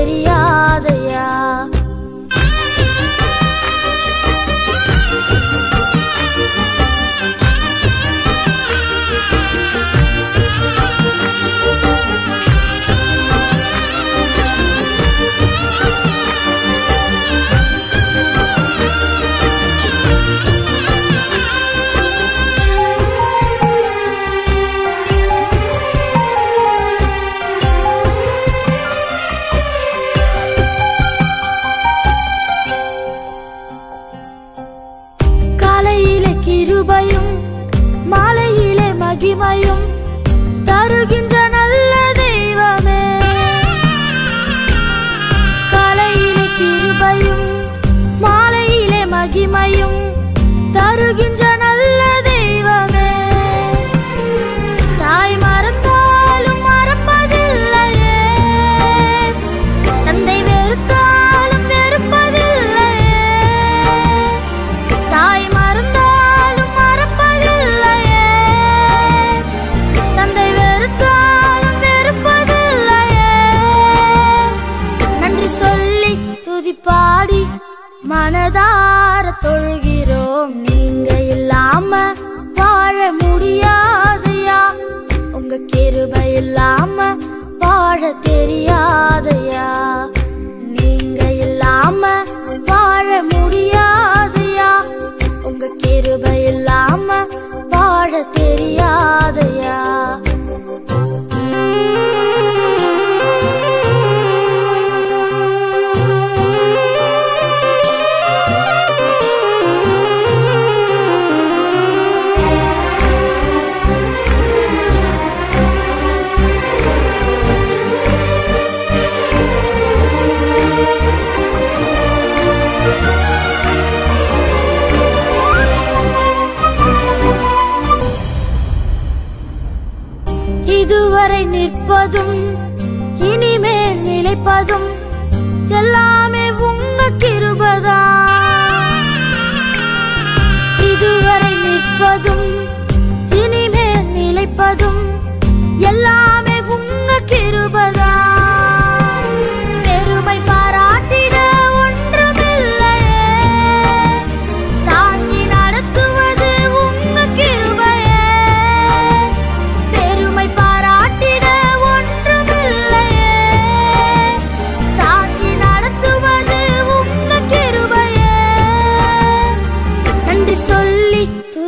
தெரியாதையா? மகிமையும் தருகின்ற பற்றி பாடி மனதார தொழுகிறோம். நீங்க இல்லாம வாழ முடியாதையா? உங்க கிருப இல்லாம வாழ தெரியாதையா? நிற்பதும் இனிமேல் நிலைப்பதும் எல்லாமே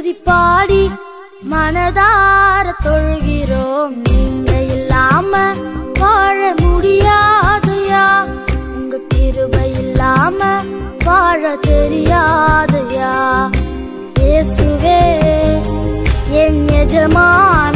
துதி பாடி மனதார தொழுகிறோம். நீங்க இல்லாம வாழ முடியாதையா? உங்க கிருபை இல்லாம வாழ தெரியாதையா? இயேசுவே என் எஜமான.